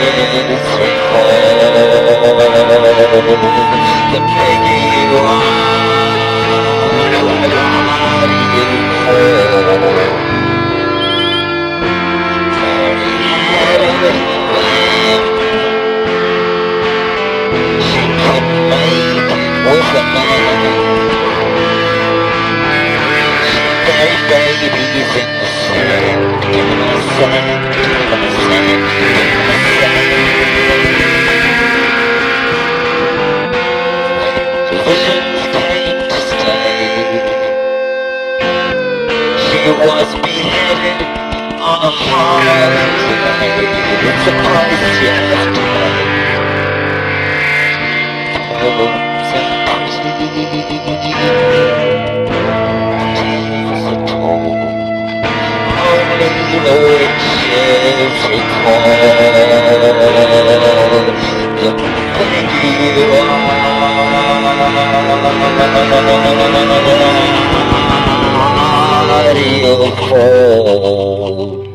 piggy you Visions came to stay. She was beheaded on a hard day. It's a. Oh. Tales are told. Only the recall the you. Hold.